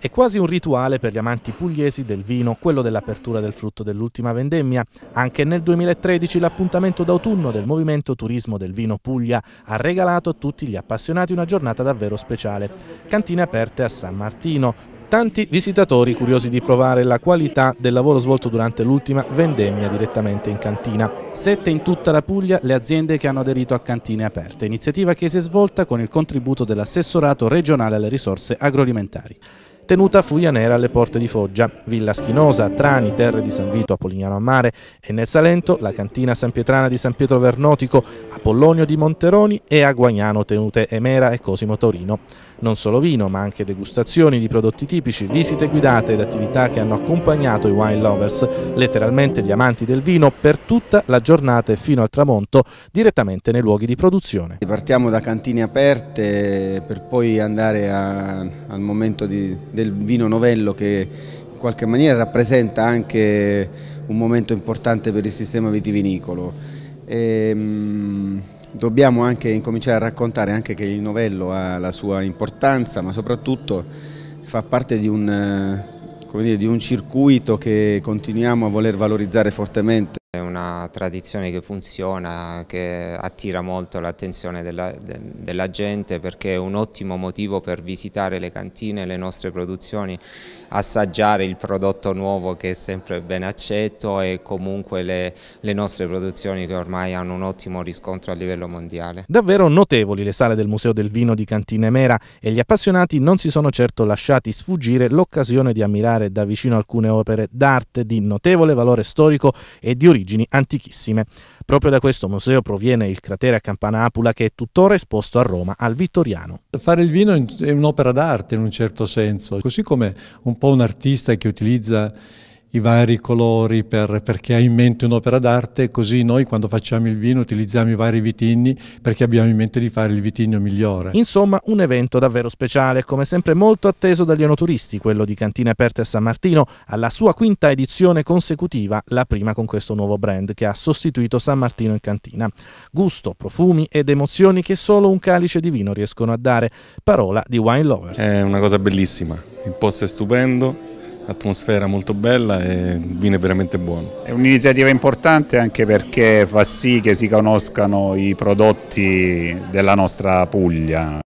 È quasi un rituale per gli amanti pugliesi del vino, quello dell'apertura del frutto dell'ultima vendemmia. Anche nel 2013 l'appuntamento d'autunno del Movimento Turismo del Vino Puglia ha regalato a tutti gli appassionati una giornata davvero speciale. Cantine aperte a San Martino, Tanti visitatori curiosi di provare la qualità del lavoro svolto durante l'ultima vendemmia direttamente in cantina. Sette in tutta la Puglia le aziende che hanno aderito a Cantine Aperte, iniziativa che si è svolta con il contributo dell'assessorato regionale alle risorse agroalimentari tenuta Fuianera alle porte di Foggia, Villa Schinosa, Trani, Terre di San Vito, Apolignano a Mare e nel Salento la cantina San Pietrana di San Pietro Vernotico, Apollonio di Monteroni e a Guagnano tenute Emera e Cosimo Torino. Non solo vino ma anche degustazioni di prodotti tipici, visite guidate ed attività che hanno accompagnato i wine lovers, letteralmente gli amanti del vino, per tutta la giornata e fino al tramonto direttamente nei luoghi di produzione. Partiamo da cantine aperte per poi andare a, al momento di, del vino novello che in qualche maniera rappresenta anche un momento importante per il sistema vitivinicolo. E, ehm, dobbiamo anche incominciare a raccontare anche che il novello ha la sua importanza ma soprattutto fa parte di un, dire, di un circuito che continuiamo a voler valorizzare fortemente. È una tradizione che funziona, che attira molto l'attenzione della, della, gente perché è un ottimo motivo per visitare le cantine, le nostre produzioni, assaggiare il prodotto nuovo che è sempre ben accetto e comunque le, le nostre produzioni che ormai hanno un ottimo riscontro a livello mondiale. Davvero notevoli le sale del Museo del Vino di Cantine Mera e gli appassionati non si sono certo lasciati sfuggire l'occasione di ammirare da vicino alcune opere d'arte di notevole valore storico e di origine origini antichissime. Proprio da questo museo proviene il cratere a Campana Apula che è tuttora esposto a Roma, al Vittoriano. Fare il vino è un'opera d'arte in un certo senso, così come un po' un artista che utilizza i vari colori per, perché ha in mente un'opera d'arte, così noi quando facciamo il vino utilizziamo i vari vitigni perché abbiamo in mente di fare il vitigno migliore. Insomma un evento davvero speciale, come sempre molto atteso dagli onoturisti, quello di Cantine Aperte a San Martino, alla sua quinta edizione consecutiva, la prima con questo nuovo brand che ha sostituito San Martino in cantina. Gusto, profumi ed emozioni che solo un calice di vino riescono a dare, parola di Wine Lovers. È una cosa bellissima, il posto è stupendo, atmosfera molto bella e il vino è veramente buono. È un'iniziativa importante anche perché fa sì che si conoscano i prodotti della nostra Puglia.